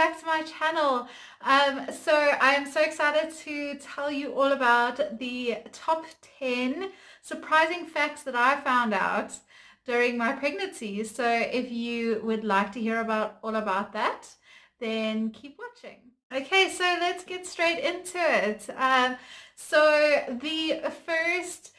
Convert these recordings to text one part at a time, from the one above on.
back to my channel. Um, so I am so excited to tell you all about the top 10 surprising facts that I found out during my pregnancy. So if you would like to hear about all about that, then keep watching. Okay, so let's get straight into it. Um, so the first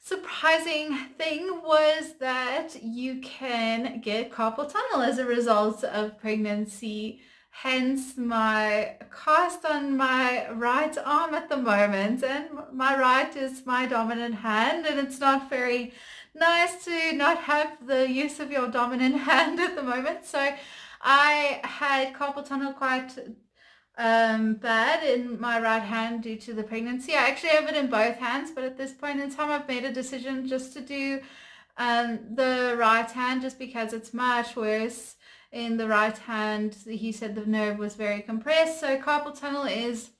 surprising thing was that you can get carpal tunnel as a result of pregnancy hence my cast on my right arm at the moment and my right is my dominant hand and it's not very nice to not have the use of your dominant hand at the moment so I had carpal tunnel quite um, bad in my right hand due to the pregnancy. I actually have it in both hands, but at this point in time, I've made a decision just to do um, the right hand just because it's much worse in the right hand. He said the nerve was very compressed. So carpal tunnel is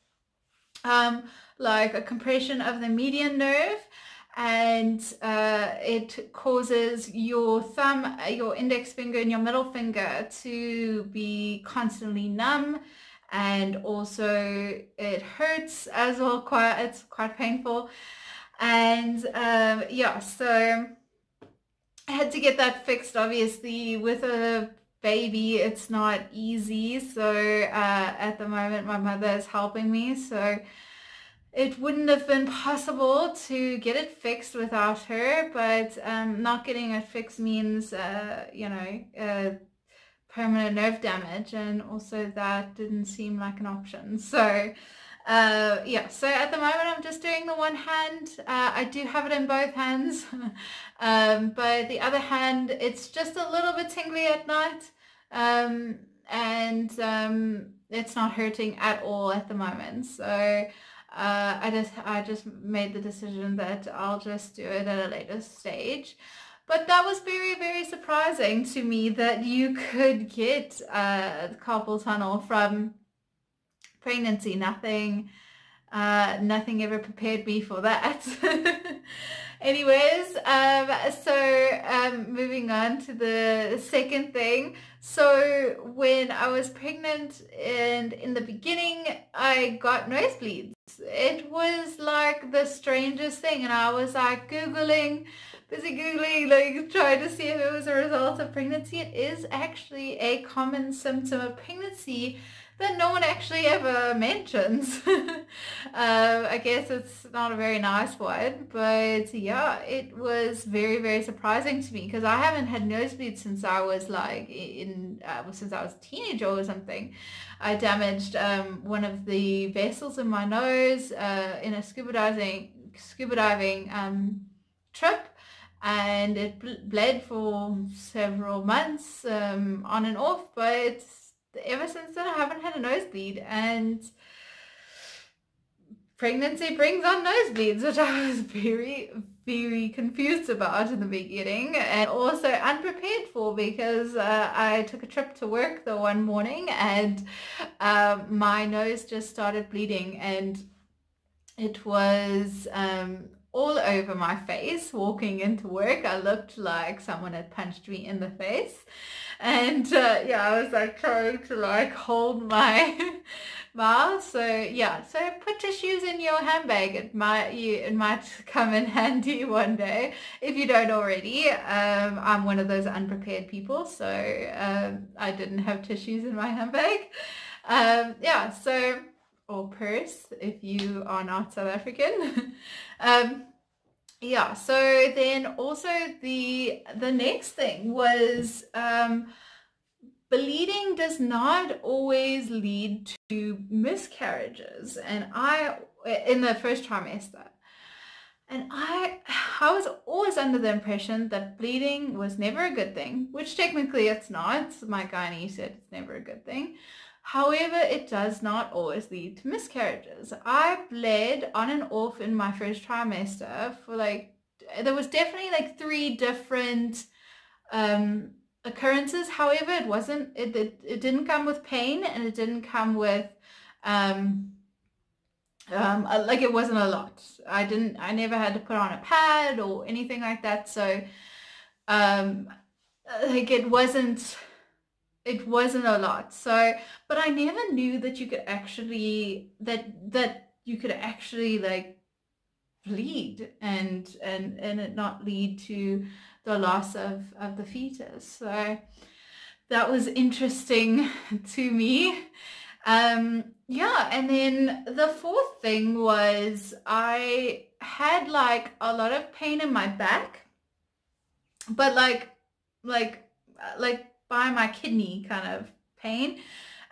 um, like a compression of the median nerve and uh, it causes your thumb, your index finger and your middle finger to be constantly numb and also it hurts as well quite it's quite painful and um, yeah so I had to get that fixed obviously with a baby it's not easy. So uh, at the moment my mother is helping me. So it wouldn't have been possible to get it fixed without her but um, not getting it fixed means uh, you know uh, permanent nerve damage and also that didn't seem like an option. So uh, yeah so at the moment I'm just doing the one hand. Uh, I do have it in both hands. Um, but the other hand it's just a little bit tingly at night. Um, and um, it's not hurting at all at the moment. So uh, I just I just made the decision that I'll just do it at a later stage. But that was very, very surprising to me that you could get uh, carpal tunnel from pregnancy. Nothing, uh, nothing ever prepared me for that. Anyways, um, so um, moving on to the second thing. So when I was pregnant and in the beginning, I got nosebleeds. It was like the strangest thing. And I was like Googling busy googling like trying to see if it was a result of pregnancy it is actually a common symptom of pregnancy that no one actually ever mentions. Um, I guess it's not a very nice one but yeah it was very very surprising to me because I haven't had nosebleeds since I was like in uh, since I was a teenager or something. I damaged um, one of the vessels in my nose uh, in a scuba diving scuba diving um, trip and it bled for several months um, on and off but ever since then I haven't had a nosebleed and pregnancy brings on nosebleeds which I was very very confused about in the beginning and also unprepared for because uh, I took a trip to work the one morning and uh, my nose just started bleeding and it was um, all over my face walking into work. I looked like someone had punched me in the face. And uh, yeah, I was like trying to like hold my mouth. So yeah, so put tissues in your handbag. It might, you, it might come in handy one day if you don't already. Um, I'm one of those unprepared people. So um, I didn't have tissues in my handbag. Um, yeah, so or purse if you are not South African. um, yeah, so then also the the next thing was um, bleeding does not always lead to miscarriages and I in the first trimester. And I, I was always under the impression that bleeding was never a good thing, which technically it's not. My gynae said it's never a good thing. However, it does not always lead to miscarriages. I bled on and off in my first trimester for like, there was definitely like three different um, occurrences. However, it wasn't, it, it, it didn't come with pain and it didn't come with, um, um, like it wasn't a lot. I didn't, I never had to put on a pad or anything like that. So, um, like it wasn't, it wasn't a lot. So, but I never knew that you could actually that that you could actually like bleed and and and it not lead to the loss of of the fetus. So that was interesting to me. Um, yeah, and then the fourth thing was I had like a lot of pain in my back, but like like like by my kidney kind of pain.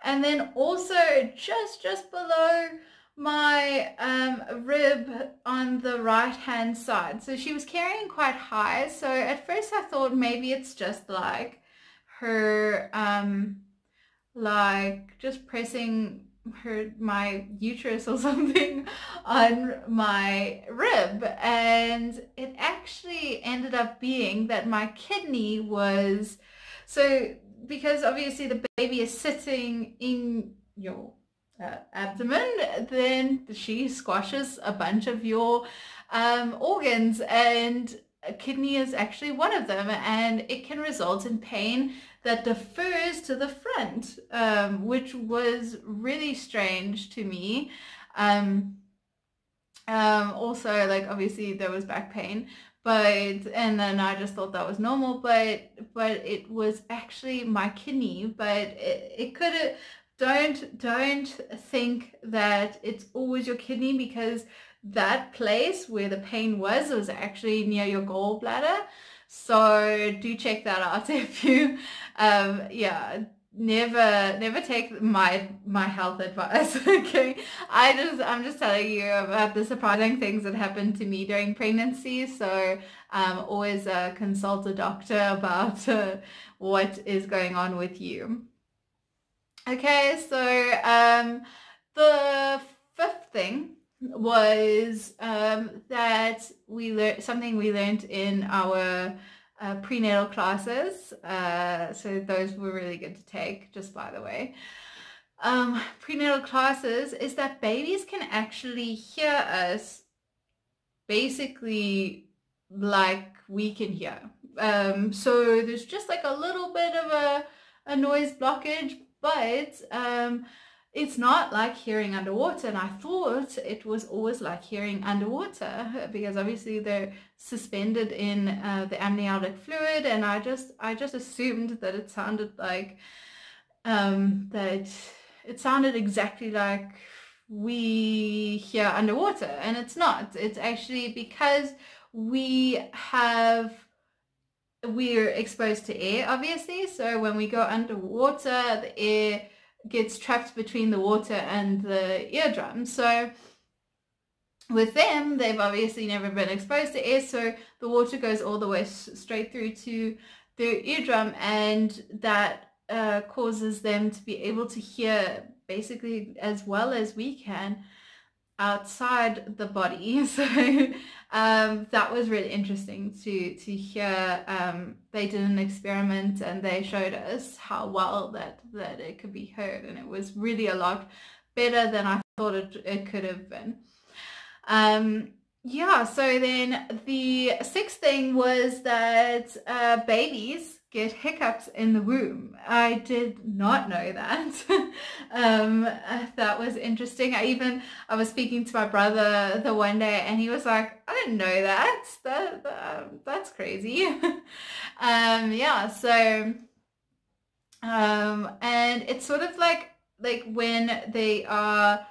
And then also just, just below my um, rib on the right hand side. So she was carrying quite high. So at first I thought maybe it's just like her, um, like just pressing her my uterus or something on my rib and it actually ended up being that my kidney was so because obviously the baby is sitting in your uh, abdomen, then she squashes a bunch of your um, organs and a kidney is actually one of them and it can result in pain that defers to the front, um, which was really strange to me. Um, um, also, like obviously there was back pain, but and then I just thought that was normal but but it was actually my kidney but it, it could have don't don't think that it's always your kidney because that place where the pain was was actually near your gallbladder. So do check that out if you um yeah never never take my my health advice okay? I just i'm just telling you about the surprising things that happened to me during pregnancy. So um always uh, consult a doctor about uh, what is going on with you. Okay so um the fifth thing was um that we learned something we learned in our uh, prenatal classes. Uh, so those were really good to take, just by the way. Um, prenatal classes is that babies can actually hear us basically like we can hear. Um, so there's just like a little bit of a, a noise blockage, but um, it's not like hearing underwater and I thought it was always like hearing underwater because obviously they're suspended in uh, the amniotic fluid and I just I just assumed that it sounded like um, that it sounded exactly like we hear underwater and it's not. It's actually because we have we're exposed to air obviously. So when we go underwater the air gets trapped between the water and the eardrum. So with them, they've obviously never been exposed to air, so the water goes all the way straight through to their eardrum, and that uh, causes them to be able to hear basically as well as we can outside the body. So um, that was really interesting to to hear. Um, they did an experiment and they showed us how well that that it could be heard, and it was really a lot better than I thought it, it could have been. Um, yeah, so then the sixth thing was that uh, babies get hiccups in the womb. I did not know that. um, that was interesting. I even, I was speaking to my brother the one day and he was like, I didn't know that. That, that That's crazy. um, yeah, so, um, and it's sort of like, like when they are,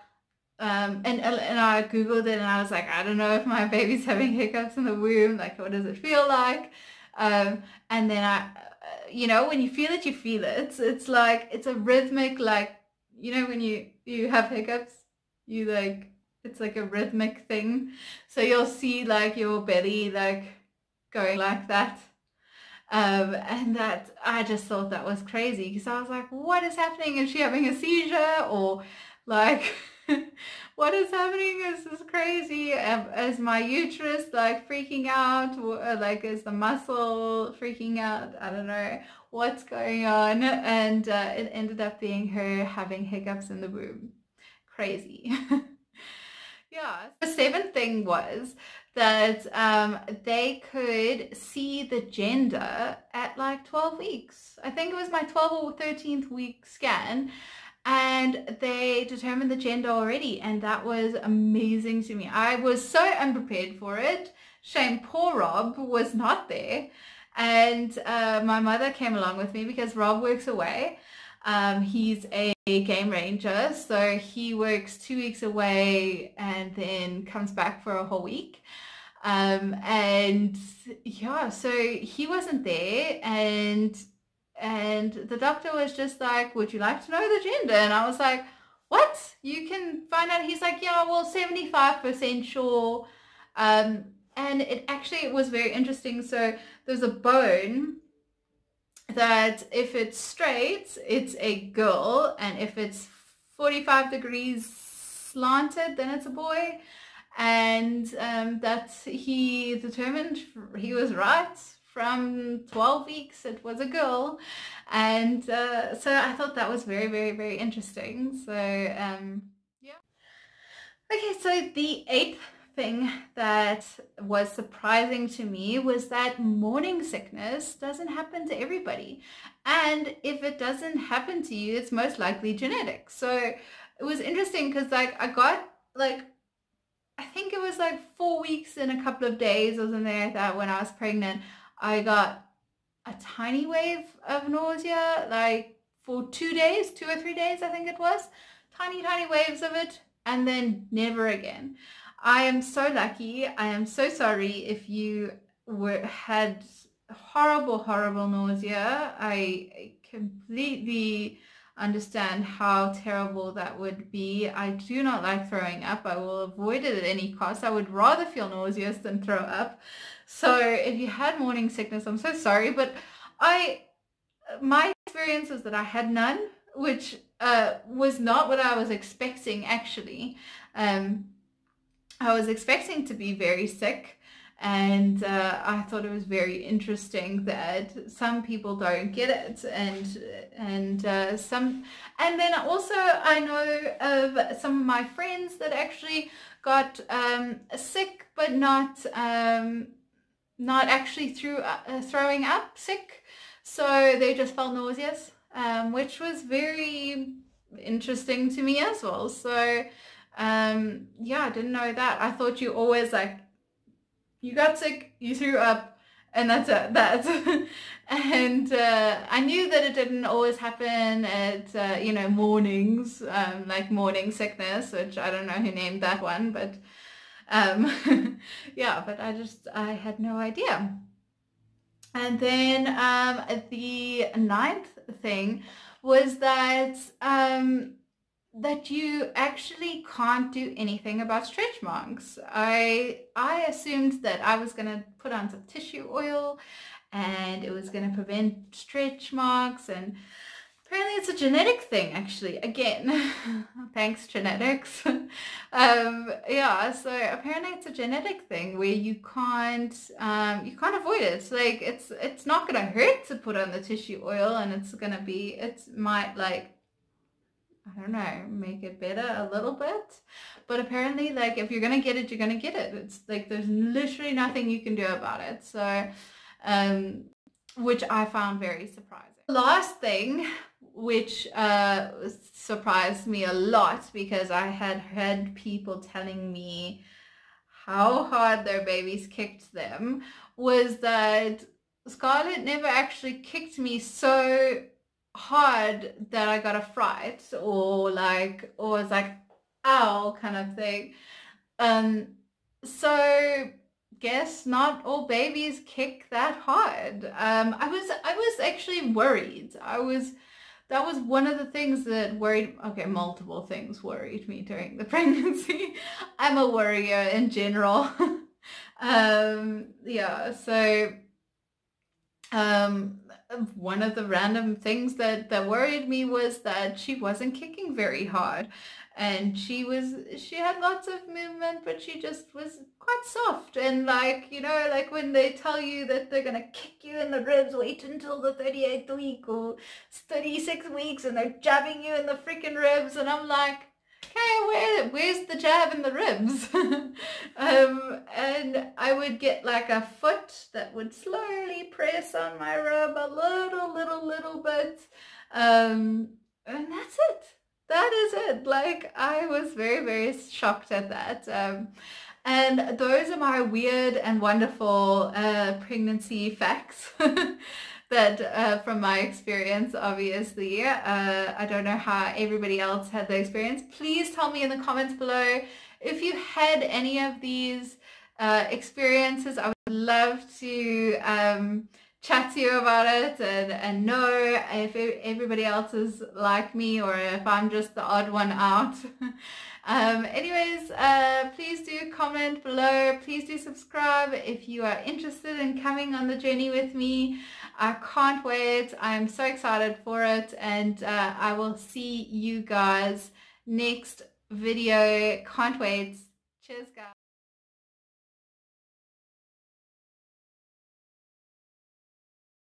um, and, and I googled it and I was like, I don't know if my baby's having hiccups in the womb, like what does it feel like? Um, and then I, you know, when you feel it, you feel it. It's, it's like, it's a rhythmic, like, you know, when you, you have hiccups, you like, it's like a rhythmic thing. So you'll see like your belly like going like that. Um, and that, I just thought that was crazy because I was like, what is happening? Is she having a seizure or like... what is happening? This is crazy. Is my uterus like freaking out? Like is the muscle freaking out? I don't know what's going on. And uh, it ended up being her having hiccups in the womb. Crazy. Yeah. The seventh thing was that um, they could see the gender at like 12 weeks. I think it was my 12 or 13th week scan and they determined the gender already and that was amazing to me. I was so unprepared for it. Shame poor Rob was not there and uh, my mother came along with me because Rob works away. Um, he's a game ranger so he works two weeks away and then comes back for a whole week. Um, and yeah, so he wasn't there and and the doctor was just like, would you like to know the gender? And I was like, what? You can find out. He's like, yeah, well, 75% sure. Um, and it actually was very interesting. So there's a bone that if it's straight, it's a girl. And if it's 45 degrees slanted, then it's a boy. And um, that he determined he was right from 12 weeks it was a girl. And uh, so I thought that was very very very interesting. So um, yeah. Okay so the eighth thing that was surprising to me was that morning sickness doesn't happen to everybody. And if it doesn't happen to you it's most likely genetic. So it was interesting because like I got like I think it was like four weeks in a couple of days or something like that when I was pregnant I got a tiny wave of nausea, like for two days, two or three days, I think it was. Tiny, tiny waves of it, and then never again. I am so lucky. I am so sorry if you were had horrible, horrible nausea. I completely understand how terrible that would be. I do not like throwing up. I will avoid it at any cost. I would rather feel nauseous than throw up. So if you had morning sickness, I'm so sorry, but I, my experience was that I had none, which uh, was not what I was expecting actually. Um, I was expecting to be very sick and uh, I thought it was very interesting that some people don't get it and and uh, some and then also I know of some of my friends that actually got um, sick but not um, not actually through uh, throwing up sick. So they just felt nauseous um, which was very interesting to me as well. So um, yeah I didn't know that. I thought you always like you got sick you threw up and that's it that's and uh, I knew that it didn't always happen at uh, you know mornings um, like morning sickness which I don't know who named that one but um, yeah, but I just, I had no idea. And then um, the ninth thing was that um, that you actually can't do anything about stretch marks. I I assumed that I was going to put on some tissue oil and it was going to prevent stretch marks and apparently it's a genetic thing actually. Again thanks genetics. Um, yeah so apparently it's a genetic thing where you can't um, you can't avoid it. It's like it's it's not gonna hurt to put on the tissue oil and it's gonna be it might like I don't know, make it better a little bit. But apparently, like, if you're going to get it, you're going to get it. It's like, there's literally nothing you can do about it. So, um, which I found very surprising. Last thing which uh, surprised me a lot because I had heard people telling me how hard their babies kicked them was that Scarlett never actually kicked me so hard that I got a fright or like or was like ow kind of thing. Um so guess not all babies kick that hard. Um I was I was actually worried. I was that was one of the things that worried, okay, multiple things worried me during the pregnancy. I'm a worrier in general. um, yeah, so um, one of the random things that, that worried me was that she wasn't kicking very hard. And she was she had lots of movement but she just was quite soft. And like you know like when they tell you that they're gonna kick you in the ribs wait until the 38th week or 36 weeks and they're jabbing you in the freaking ribs. And I'm like okay where, where's the jab in the ribs? um, and I would get like a foot that would slowly press on my rib a little, little, little bit. Um, and that's it. That is it. Like I was very, very shocked at that. Um, and those are my weird and wonderful uh, pregnancy facts. that uh, from my experience, obviously, uh, I don't know how everybody else had the experience. Please tell me in the comments below if you had any of these uh, experiences. I would love to um, chat to you about it and, and know if everybody else is like me or if I'm just the odd one out. um, anyways, uh, please do comment below. Please do subscribe if you are interested in coming on the journey with me. I can't wait. I'm so excited for it and uh, I will see you guys next video. Can't wait. Cheers guys.